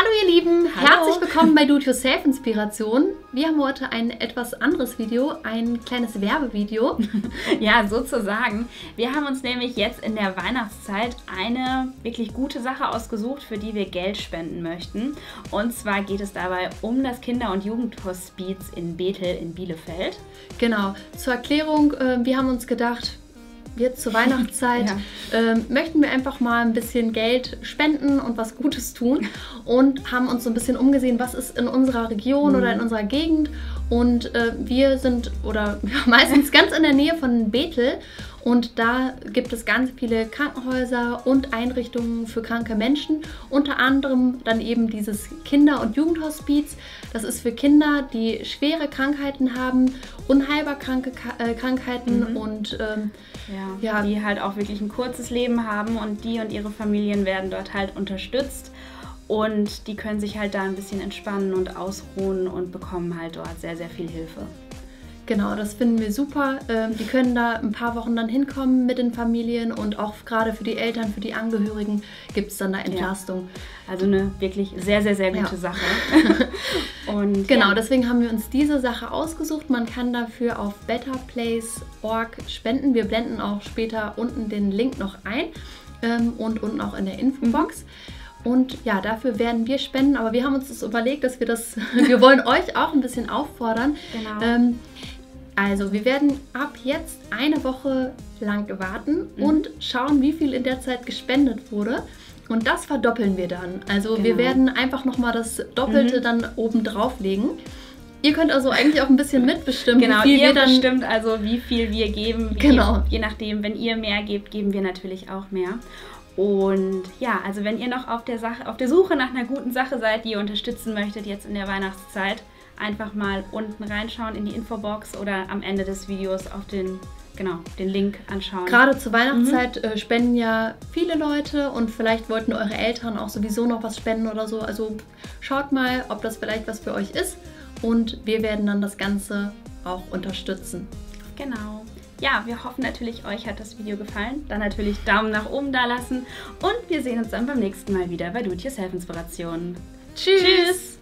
Hallo ihr Lieben, Hallo. herzlich willkommen bei Do It Yourself Inspiration. Wir haben heute ein etwas anderes Video, ein kleines Werbevideo. Ja, sozusagen. Wir haben uns nämlich jetzt in der Weihnachtszeit eine wirklich gute Sache ausgesucht, für die wir Geld spenden möchten. Und zwar geht es dabei um das Kinder- und Jugendhospiz in Bethel in Bielefeld. Genau, zur Erklärung, äh, wir haben uns gedacht, jetzt zur Weihnachtszeit Ja. ähm, möchten wir einfach mal ein bisschen Geld spenden und was Gutes tun und haben uns so ein bisschen umgesehen, was ist in unserer Region oder in unserer Gegend. Und äh, wir sind oder ja, meistens ganz in der Nähe von Bethel und da gibt es ganz viele Krankenhäuser und Einrichtungen für kranke Menschen. Unter anderem dann eben dieses Kinder- und Jugendhospiz. Das ist für Kinder, die schwere Krankheiten haben, unheilbar kranke äh, Krankheiten und ähm, Ja, Ja. die halt auch wirklich ein kurzes Leben haben und die und ihre Familien werden dort halt unterstützt. Und die können sich halt da ein bisschen entspannen und ausruhen und bekommen halt dort sehr, sehr viel Hilfe. Genau, das finden wir super. Ähm, die können da ein paar Wochen dann hinkommen mit den Familien und auch gerade für die Eltern, für die Angehörigen gibt es dann da Entlastung. Also eine wirklich sehr, sehr, sehr gute Ja. Sache. Und Genau, ja, deswegen haben wir uns diese Sache ausgesucht. Man kann dafür auf betterplace.org spenden. Wir blenden auch später unten den Link noch ein ähm, und unten auch in der Infobox. Und ja, dafür werden wir spenden, aber wir haben uns das überlegt, dass wir das, wir wollen euch auch ein bisschen auffordern. Genau. Ähm, also, wir werden ab jetzt eine Woche lang warten Mhm. und schauen, wie viel in der Zeit gespendet wurde. Und das verdoppeln wir dann. Also, wir Genau. werden einfach nochmal das Doppelte Mhm. dann oben drauflegen. Ihr könnt also eigentlich auch ein bisschen mitbestimmen, Genau, wie viel ihr wir dann. bestimmt also, wie viel wir geben. Genau. Je nachdem, wenn ihr mehr gebt, geben wir natürlich auch mehr. Und ja, also wenn ihr noch auf der, Sache, auf der Suche nach einer guten Sache seid, die ihr unterstützen möchtet jetzt in der Weihnachtszeit, einfach mal unten reinschauen in die Infobox oder am Ende des Videos auf den, genau, den Link anschauen. Gerade zur Weihnachtszeit Mhm. äh, spenden ja viele Leute und vielleicht wollten eure Eltern auch sowieso noch was spenden oder so. Also schaut mal, ob das vielleicht was für euch ist und wir werden dann das Ganze auch unterstützen. Genau. Ja, wir hoffen natürlich, euch hat das Video gefallen. Dann natürlich Daumen nach oben da lassen und wir sehen uns dann beim nächsten Mal wieder bei Do It Yourself Inspirationen. Tschüss. Tschüss.